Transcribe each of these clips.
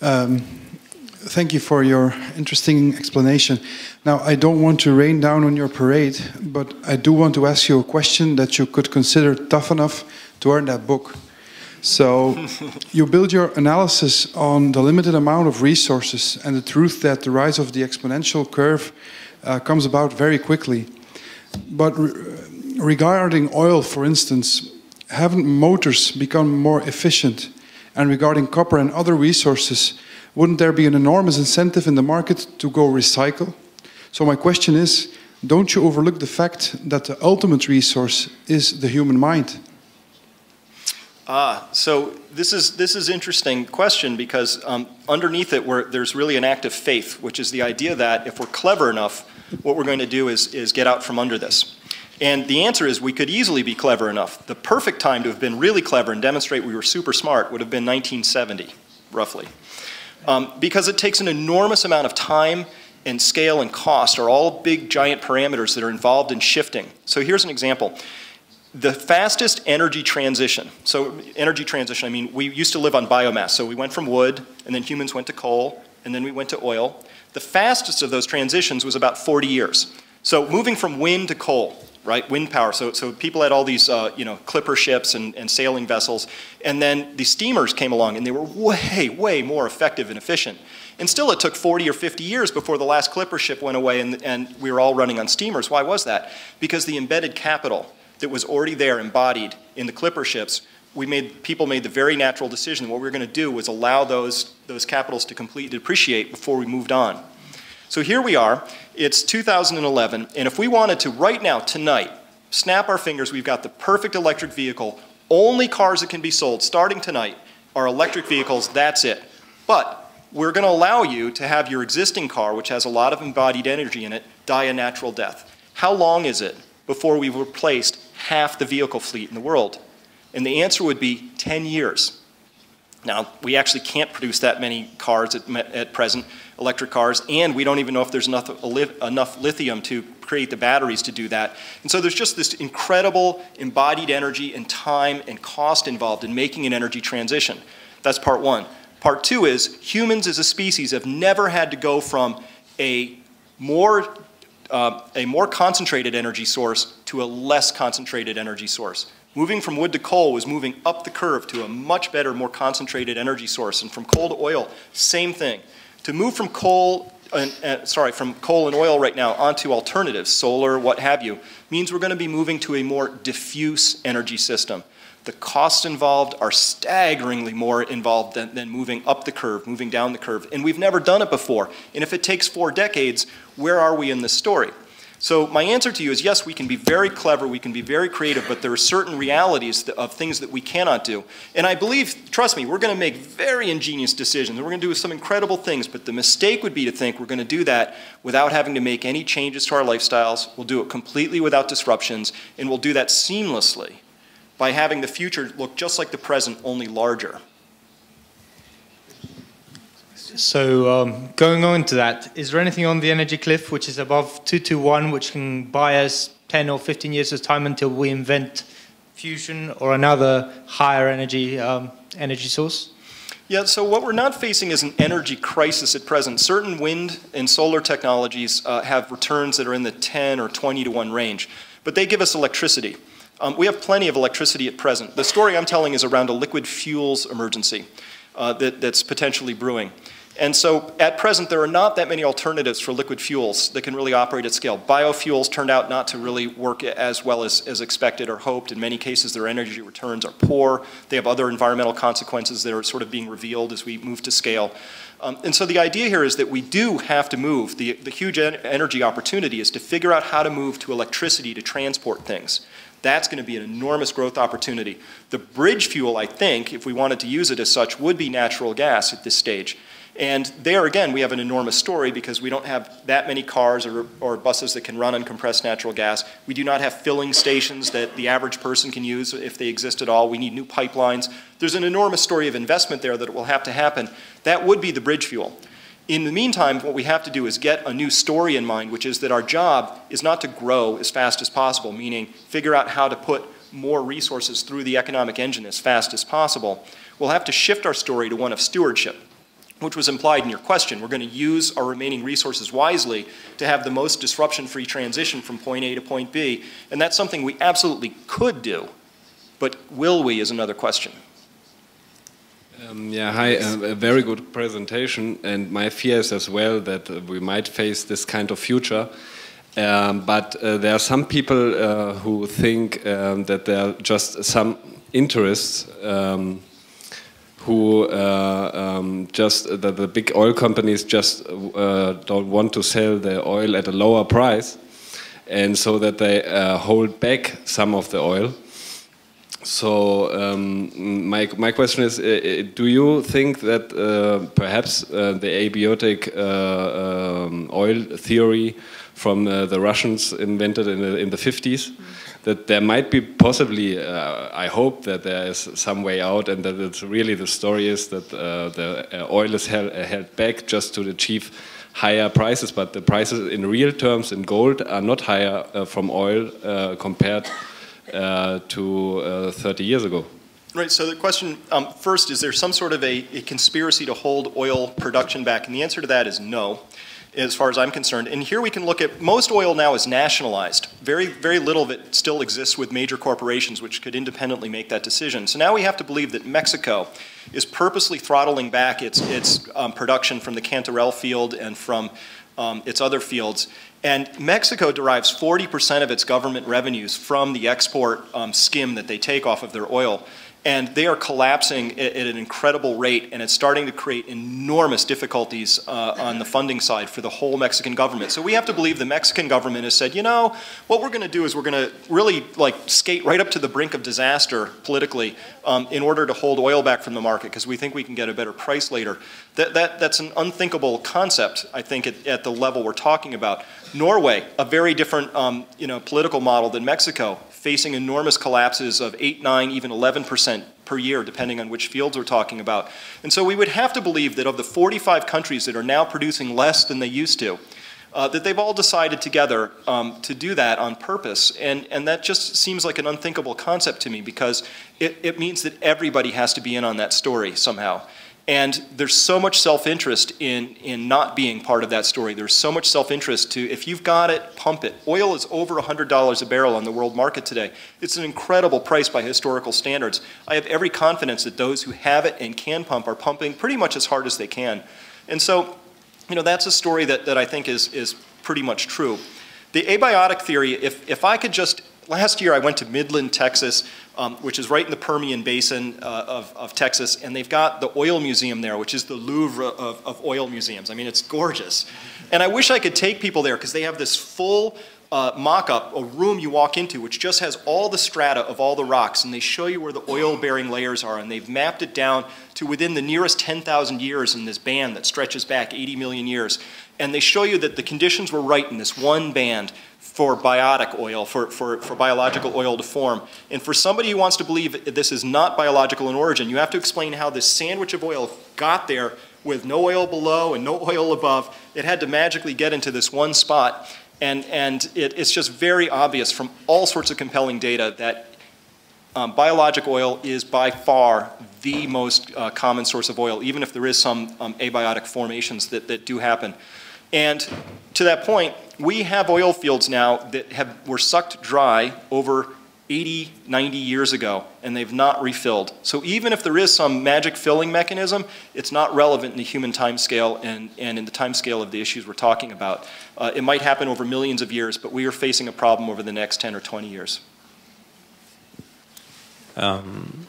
Um, thank you for your interesting explanation. Now, I don't want to rain down on your parade, but I do want to ask you a question that you could consider tough enough to earn that book. So, you build your analysis on the limited amount of resources and the truth that the rise of the exponential curve uh, comes about very quickly. But re regarding oil, for instance, haven't motors become more efficient? And regarding copper and other resources, wouldn't there be an enormous incentive in the market to go recycle? So my question is, don't you overlook the fact that the ultimate resource is the human mind? Ah, so this is this is interesting question because um, underneath it, there's really an act of faith, which is the idea that if we're clever enough, what we're going to do is is get out from under this. And the answer is we could easily be clever enough. The perfect time to have been really clever and demonstrate we were super smart would have been 1970, roughly. Um, because it takes an enormous amount of time and scale and cost are all big giant parameters that are involved in shifting. So here's an example. The fastest energy transition, so energy transition, I mean, we used to live on biomass. So we went from wood, and then humans went to coal, and then we went to oil. The fastest of those transitions was about 40 years. So moving from wind to coal, right? Wind power. So, so people had all these, uh, you know, clipper ships and, and sailing vessels. And then the steamers came along and they were way, way more effective and efficient. And still it took 40 or 50 years before the last clipper ship went away and, and we were all running on steamers. Why was that? Because the embedded capital that was already there embodied in the clipper ships we made, people made the very natural decision. What we were going to do was allow those, those capitals to completely depreciate before we moved on. So here we are, it's 2011, and if we wanted to right now, tonight, snap our fingers, we've got the perfect electric vehicle, only cars that can be sold starting tonight are electric vehicles, that's it. But we're going to allow you to have your existing car, which has a lot of embodied energy in it, die a natural death. How long is it before we've replaced half the vehicle fleet in the world? And the answer would be 10 years. Now, we actually can't produce that many cars at, at present, electric cars, and we don't even know if there's enough, enough lithium to create the batteries to do that. And so there's just this incredible embodied energy and time and cost involved in making an energy transition. That's part one. Part two is humans as a species have never had to go from a more, uh, a more concentrated energy source to a less concentrated energy source. Moving from wood to coal was moving up the curve to a much better, more concentrated energy source. And from coal to oil, same thing. To move from coal, uh, uh, sorry, from coal and oil right now onto alternatives, solar, what have you, means we're going to be moving to a more diffuse energy system. The costs involved are staggeringly more involved than, than moving up the curve, moving down the curve. And we've never done it before. And if it takes four decades, where are we in this story? So my answer to you is yes, we can be very clever, we can be very creative, but there are certain realities of things that we cannot do. And I believe, trust me, we're going to make very ingenious decisions. We're going to do some incredible things, but the mistake would be to think we're going to do that without having to make any changes to our lifestyles. We'll do it completely without disruptions, and we'll do that seamlessly by having the future look just like the present, only larger. So um, going on to that, is there anything on the energy cliff which is above 221 which can buy us 10 or 15 years of time until we invent fusion or another higher energy um, energy source? Yeah, so what we're not facing is an energy crisis at present. Certain wind and solar technologies uh, have returns that are in the 10 or 20 to 1 range, but they give us electricity. Um, we have plenty of electricity at present. The story I'm telling is around a liquid fuels emergency uh, that, that's potentially brewing. And so at present, there are not that many alternatives for liquid fuels that can really operate at scale. Biofuels turned out not to really work as well as, as expected or hoped. In many cases, their energy returns are poor. They have other environmental consequences that are sort of being revealed as we move to scale. Um, and so the idea here is that we do have to move. The, the huge en energy opportunity is to figure out how to move to electricity to transport things. That's going to be an enormous growth opportunity. The bridge fuel, I think, if we wanted to use it as such, would be natural gas at this stage. And there again, we have an enormous story because we don't have that many cars or, or, buses that can run on compressed natural gas. We do not have filling stations that the average person can use if they exist at all. We need new pipelines. There's an enormous story of investment there that will have to happen. That would be the bridge fuel. In the meantime, what we have to do is get a new story in mind, which is that our job is not to grow as fast as possible, meaning figure out how to put more resources through the economic engine as fast as possible. We'll have to shift our story to one of stewardship which was implied in your question. We're going to use our remaining resources wisely to have the most disruption-free transition from point A to point B. And that's something we absolutely could do. But will we is another question. Um, yeah, hi, uh, a very good presentation. And my fear is as well that uh, we might face this kind of future. Um, but uh, there are some people uh, who think um, that there are just some interests um, who uh, um, just that the big oil companies just uh, don't want to sell their oil at a lower price, and so that they uh, hold back some of the oil. So um, my my question is: uh, uh, Do you think that uh, perhaps the abiotic um, oil theory from the Russians invented in the in the 50s? that there might be possibly, uh, I hope that there is some way out and that it's really the story is that uh, the uh, oil is held, uh, held, back just to achieve higher prices, but the prices in real terms in gold are not higher uh, from oil uh, compared to 30 years ago. Right, so the question um, first is there some sort of a, a conspiracy to hold oil production back? And the answer to that is no as far as I'm concerned. And here we can look at most oil now is nationalized. Very, very little of it still exists with major corporations which could independently make that decision. So now we have to believe that Mexico is purposely throttling back its, its um, production from the Cantarell field and from um, its other fields. And Mexico derives 40% of its government revenues from the export um, skim that they take off of their oil and they are collapsing at, at, an incredible rate, and it's starting to create enormous difficulties uh, on the funding side for the whole Mexican government. So we have to believe the Mexican government has said, you know, what we're going to do is we're going to really like skate right up to the brink of disaster politically um, in order to hold oil back from the market because we think we can get a better price later. That, that, that's an unthinkable concept, I think, at, at the level we're talking about. Norway, a very different um, you know, political model than Mexico facing enormous collapses of 8, 9, even 11% per year, depending on which fields we're talking about. And so we would have to believe that of the 45 countries that are now producing less than they used to, uh, that they've all decided together um, to do that on purpose. And, and that just seems like an unthinkable concept to me because it, it means that everybody has to be in on that story somehow. And there's so much self-interest in, in not being part of that story. There's so much self-interest to, if you've got it, pump it. Oil is over $100 a barrel on the world market today. It's an incredible price by historical standards. I have every confidence that those who have it and can pump are pumping pretty much as hard as they can. And so, you know, that's a story that, that I think is, is pretty much true. The abiotic theory, if, if I could just last year I went to Midland, Texas, um, which is right in the Permian Basin uh, of, of, Texas, and they've got the oil museum there, which is the Louvre of, of oil museums. I mean, it's gorgeous. And I wish I could take people there because they have this full uh, mock-up, a room you walk into, which just has all the strata of all the rocks, and they show you where the oil-bearing layers are, and they've mapped it down to within the nearest 10,000 years in this band that stretches back 80 million years. And they show you that the conditions were right in this one band for biotic oil, for, for, for biological oil to form. And for somebody who wants to believe this is not biological in origin, you have to explain how this sandwich of oil got there with no oil below and no oil above. It had to magically get into this one spot. And, and it, it's just very obvious from all sorts of compelling data that um, biologic oil is by far the most uh, common source of oil, even if there is some um, abiotic formations that, that do happen. And to that point, we have oil fields now that have, were sucked dry over 80, 90 years ago, and they've not refilled. So even if there is some magic filling mechanism, it's not relevant in the human time scale and, and in the time scale of the issues we're talking about. Uh, it might happen over millions of years, but we are facing a problem over the next 10 or 20 years. Um,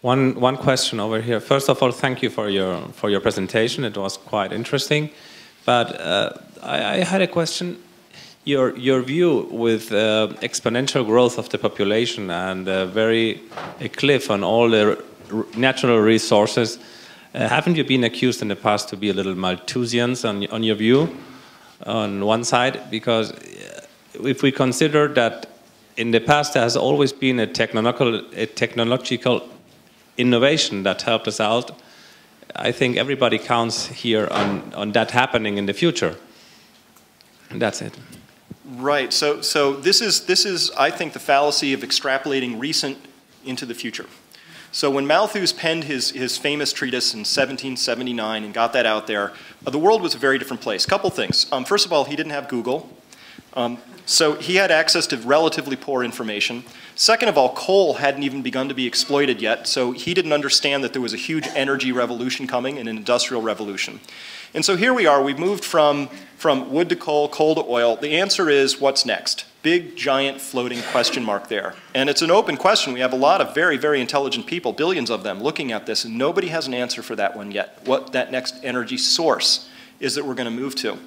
one, one question over here. First of all, thank you for your, for your presentation. It was quite interesting. But uh, I, I, had a question. Your, your view with uh, exponential growth of the population and uh, very a cliff on all the natural resources, uh, haven't you been accused in the past to be a little Malthusians on, on your view on one side? Because uh, if we consider that in the past there has always been a technological, a technological innovation that helped us out, I think everybody counts here on, on that happening in the future. And that's it. Right. So, so this is this is I think the fallacy of extrapolating recent into the future. So when Malthus penned his, his famous treatise in 1779 and got that out there, uh, the world was a very different place. Couple things. Um, first of all, he didn't have Google. Um, so he had access to relatively poor information. Second of all, coal hadn't even begun to be exploited yet, so he didn't understand that there was a huge energy revolution coming, and an industrial revolution. And so here we are, we've moved from, from wood to coal, coal to oil. The answer is what's next? Big, giant, floating question mark there. And it's an open question. We have a lot of very, very intelligent people, billions of them, looking at this, and nobody has an answer for that one yet. What that next energy source is that we're going to move to.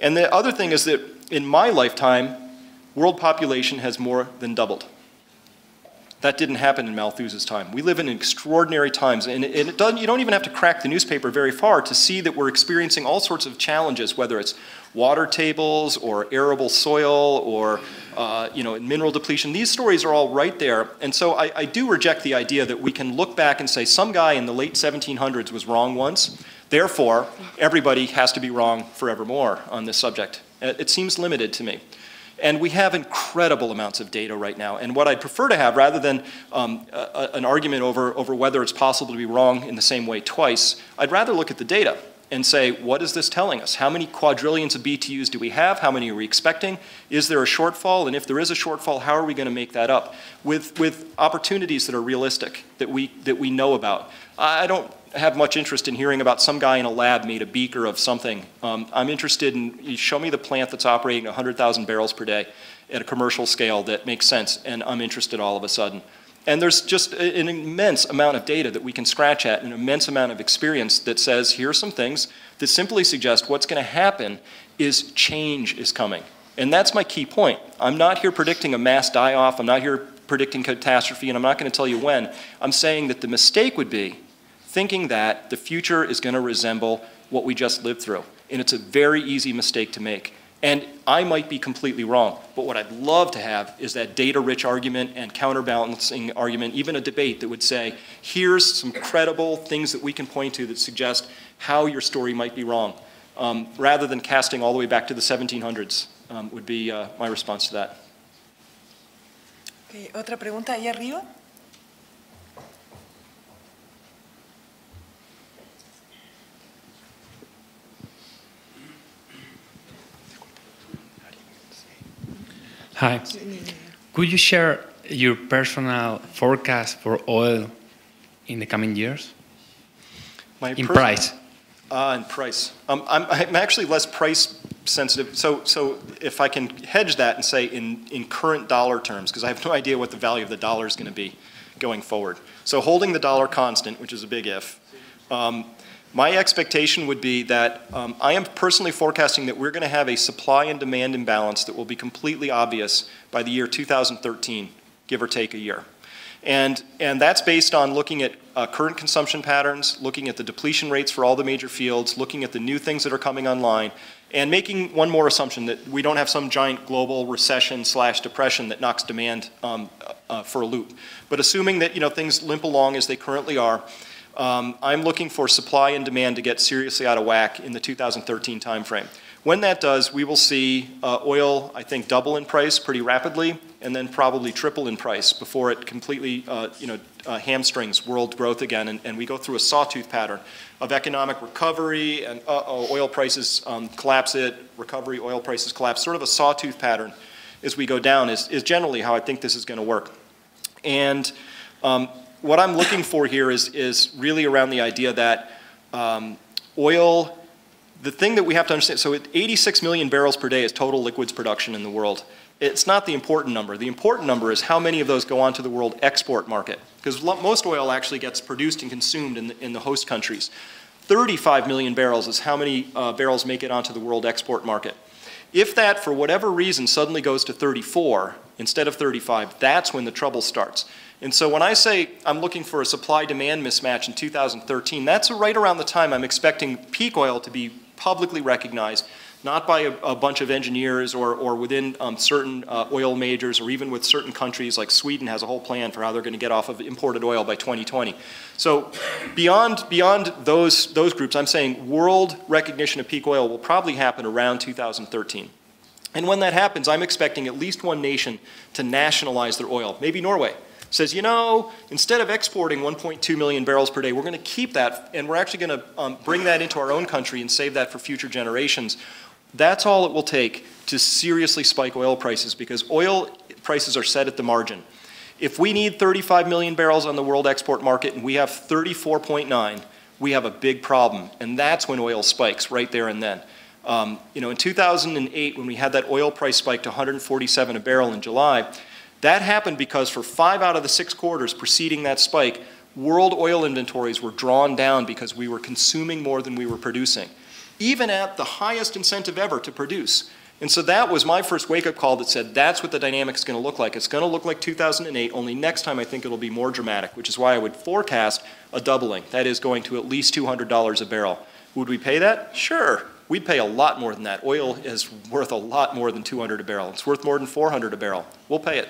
And the other thing is that in my lifetime, world population has more than doubled. That didn't happen in Malthus's time. We live in extraordinary times, and, it, it doesn't, you don't even have to crack the newspaper very far to see that we're experiencing all sorts of challenges, whether it's water tables or arable soil or uh, you know, mineral depletion. These stories are all right there. And so I, I do reject the idea that we can look back and say some guy in the late 1700s was wrong once. Therefore, everybody has to be wrong forevermore on this subject. It seems limited to me. And we have incredible amounts of data right now. And what I'd prefer to have, rather than um, a, an argument over, over whether it's possible to be wrong in the same way twice, I'd rather look at the data and say, what is this telling us? How many quadrillions of BTUs do we have? How many are we expecting? Is there a shortfall? And if there is a shortfall, how are we going to make that up? With, with opportunities that are realistic, that we, that we know about. I don't have much interest in hearing about some guy in a lab made a beaker of something. Um, I'm interested in, show me the plant that's operating 100,000 barrels per day at a commercial scale that makes sense, and I'm interested all of a sudden. And there's just an immense amount of data that we can scratch at, an immense amount of experience that says, here are some things that simply suggest what's going to happen is change is coming. And that's my key point. I'm not here predicting a mass die-off. I'm not here predicting catastrophe, and I'm not going to tell you when. I'm saying that the mistake would be thinking that the future is going to resemble what we just lived through. And it's a very easy mistake to make. And I might be completely wrong, but what I'd love to have is that data-rich argument and counterbalancing argument, even a debate that would say, here's some credible things that we can point to that suggest how your story might be wrong, um, rather than casting all the way back to the 1700s, um, would be uh, my response to that. Okay, otra pregunta ahí arriba. Hi. Could you share your personal forecast for oil in the coming years? My in price. Uh, in price. Um, I'm, I'm actually less price sensitive. So, so if I can hedge that and say in, in current dollar terms, because I have no idea what the value of the dollar is going to be going forward. So holding the dollar constant, which is a big if, um, my expectation would be that um, I am personally forecasting that we're going to have a supply and demand imbalance that will be completely obvious by the year 2013, give or take a year. And, and that's based on looking at uh, current consumption patterns, looking at the depletion rates for all the major fields, looking at the new things that are coming online, and making one more assumption that we don't have some giant global recession slash depression that knocks demand um, uh, for a loop. But assuming that you know, things limp along as they currently are, um, I'm looking for supply and demand to get seriously out of whack in the 2013 timeframe. When that does, we will see uh, oil, I think, double in price pretty rapidly, and then probably triple in price before it completely, uh, you know, uh, hamstrings world growth again, and, and, we go through a sawtooth pattern of economic recovery and uh-oh, oil prices um, collapse it, recovery, oil prices collapse, sort of a sawtooth pattern as we go down is, is generally how I think this is going to work. And um, what I'm looking for here is, is really around the idea that um, oil, the thing that we have to understand, so 86 million barrels per day is total liquids production in the world. It's not the important number. The important number is how many of those go onto the world export market. Because most oil actually gets produced and consumed in the, in the host countries. 35 million barrels is how many uh, barrels make it onto the world export market. If that, for whatever reason, suddenly goes to 34 instead of 35, that's when the trouble starts. And so when I say I'm looking for a supply-demand mismatch in 2013, that's right around the time I'm expecting peak oil to be publicly recognized, not by a, a bunch of engineers or, or within um, certain uh, oil majors or even with certain countries like Sweden has a whole plan for how they're going to get off of imported oil by 2020. So beyond, beyond those, those groups, I'm saying world recognition of peak oil will probably happen around 2013. And when that happens, I'm expecting at least one nation to nationalize their oil, maybe Norway. Says, you know, instead of exporting 1.2 million barrels per day, we're going to keep that and we're actually going to um, bring that into our own country and save that for future generations. That's all it will take to seriously spike oil prices because oil prices are set at the margin. If we need 35 million barrels on the world export market and we have 34.9, we have a big problem. And that's when oil spikes, right there and then. Um, you know, in 2008, when we had that oil price spike to 147 a barrel in July, that happened because for five out of the six quarters preceding that spike, world oil inventories were drawn down because we were consuming more than we were producing, even at the highest incentive ever to produce. And so that was my first wake-up call that said that's what the dynamic is going to look like. It's going to look like 2008, only next time I think it'll be more dramatic, which is why I would forecast a doubling. That is going to at least $200 a barrel. Would we pay that? Sure. We'd pay a lot more than that. Oil is worth a lot more than 200 a barrel. It's worth more than 400 a barrel. We'll pay it.